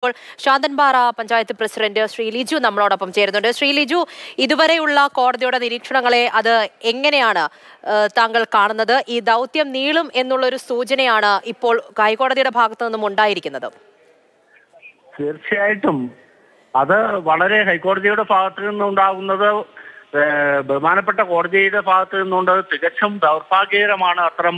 ഇപ്പോൾ ശാന്തൻപാറ പഞ്ചായത്ത് പ്രസിഡന്റ് ശ്രീ ലിജു നമ്മളോടൊപ്പം ചേരുന്നുണ്ട്. ശ്രീ ലിജു ഇതുവരെയുള്ള കോടതിയുടെ നിരീക്ഷണങ്ങളെ അത് എങ്ങനെയാണ് താങ്കൾ കാണുന്നത്? ഈ ദൗത്യം നീളും എന്നുള്ളൊരു സൂചനയാണ് ഇപ്പോൾ ഹൈക്കോടതിയുടെ ഭാഗത്തു നിന്നും ഉണ്ടായിരിക്കുന്നത്. തീർച്ചയായിട്ടും. അത് വളരെ ഹൈക്കോടതിയുടെ ഭാഗത്തു നിന്നുണ്ടാകുന്നത് ബഹുമാനപ്പെട്ട കോടതിയുടെ ഭാഗത്ത് നിന്നുകൊണ്ട് തികച്ചും ദൗർഭാഗ്യകരമാണ് അത്തരം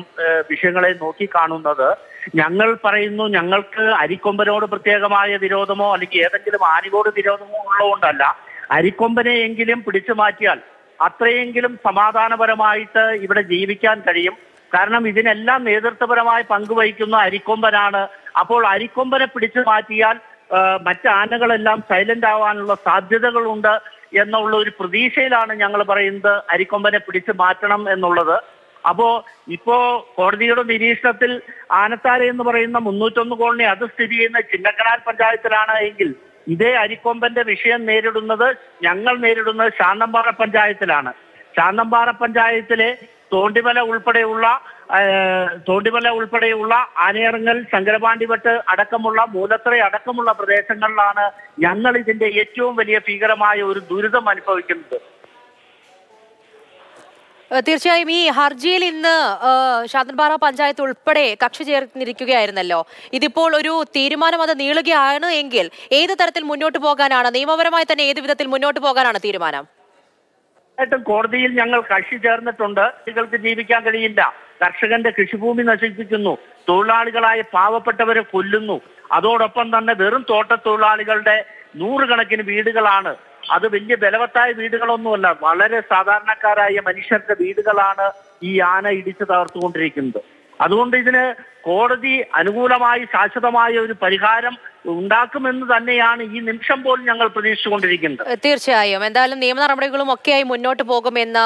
വിഷയങ്ങളെ നോക്കിക്കാണുന്നത്. ഞങ്ങൾ പറയുന്നു ഞങ്ങൾക്ക് അരിക്കൊമ്പനോട് പ്രത്യേകമായ വിരോധമോ അല്ലെങ്കിൽ ഏതെങ്കിലും ആനയോട് വിരോധമോ ഉള്ളതുകൊണ്ടല്ല. അരിക്കൊമ്പനെ എങ്കിലും പിടിച്ചു മാറ്റിയാൽ അത്രയെങ്കിലും സമാധാനപരമായിട്ട് ഇവിടെ ജീവിക്കാൻ കഴിയും. കാരണം ഇതിനെല്ലാം നേതൃത്വപരമായി പങ്കുവഹിക്കുന്ന അരിക്കൊമ്പനാണ്. അപ്പോൾ അരിക്കൊമ്പനെ പിടിച്ചു മാറ്റിയാൽ മറ്റ് ആനകളെല്ലാം സൈലന്റ് ആവാനുള്ള സാധ്യതകളുണ്ട്. എന്നുള്ള ഒരു പ്രതീക്ഷയിലാണ് ഞങ്ങൾ പറയുന്നത് അരിക്കൊമ്പനെ പിടിച്ചു മാറ്റണം എന്നുള്ളത്. അപ്പോ ഇപ്പോ കോടതിയുടെ നിരീക്ഷണത്തിൽ ആനത്താര എന്ന് പറയുന്ന മുന്നൂറ്റൊന്ന് കോളനി അത് സ്ഥിതി ചെയ്യുന്ന ചിന്നക്കനാൽ പഞ്ചായത്തിലാണ് എങ്കിൽ ഇതേ അരിക്കൊമ്പന്റെ വിഷയം നേരിടുന്നത് ഞങ്ങൾ നേരിടുന്നത് ശാന്തമ്പാറ പഞ്ചായത്തിലാണ്. ശാന്തമ്പാറ പഞ്ചായത്തിലെ തോണ്ടിമല ഉൾപ്പെടെയുള്ള തോണ്ടിമല ഉൾപ്പെടെയുള്ള ആനയിറങ്ങൽ ശങ്കരപാണ്ടിവട്ട് അടക്കമുള്ള മൂലത്തറ അടക്കമുള്ള പ്രദേശങ്ങളിലാണ് ഞങ്ങൾ ഇതിന്റെ ഏറ്റവും വലിയ ഭീകരമായ ഒരു ദുരിതം അനുഭവിക്കുന്നത്. തീർച്ചയായും ഈ ഹർജിയിൽ ഇന്ന് ശാന്തൻപാറ പഞ്ചായത്ത് ഉൾപ്പെടെ കക്ഷി ചേർന്നിരിക്കുകയായിരുന്നല്ലോ. ഇതിപ്പോൾ ഒരു തീരുമാനം അത് നീളുകയാണ് എങ്കിൽ ഏത് തരത്തിൽ മുന്നോട്ട് പോകാനാണ് നിയമപരമായി തന്നെ ഏത് വിധത്തിൽ മുന്നോട്ട് പോകാനാണ് തീരുമാനം? ആയിട്ടും കോടതിയിൽ ഞങ്ങൾ കക്ഷി ചേർന്നിട്ടുണ്ട്. കുട്ടികൾക്ക് ജീവിക്കാൻ കഴിയില്ല. കർഷകന്റെ കൃഷിഭൂമി നശിപ്പിക്കുന്നു. തൊഴിലാളികളായ പാവപ്പെട്ടവരെ കൊല്ലുന്നു. അതോടൊപ്പം തന്നെ വെറും തോട്ടത്തൊഴിലാളികളുടെ നൂറുകണക്കിന് വീടുകളാണ്. അത് വലിയ ബലവത്തായ വീടുകളൊന്നുമല്ല. വളരെ സാധാരണക്കാരായ മനുഷ്യരുടെ വീടുകളാണ് ഈ ആന ഇടിച്ചു തകർത്തുകൊണ്ടിരിക്കുന്നത്. അതുകൊണ്ട് ഇതിന് കോടതി അനുകൂലമായി ശാശ്വതമായ ഒരു പരിഹാരം ഉണ്ടാക്കുമെന്ന് തന്നെയാണ് ഈ നിമിഷം പോലും ഞങ്ങൾ പ്രതീക്ഷിച്ചുകൊണ്ടിരിക്കുന്നത്. തീർച്ചയായും. എന്തായാലും നിയമ നടപടികളും ഒക്കെയായി മുന്നോട്ട് പോകുമെന്ന്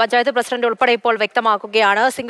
പഞ്ചായത്ത് പ്രസിഡന്റ് ഉൾപ്പെടെ ഇപ്പോൾ വ്യക്തമാക്കുകയാണ്.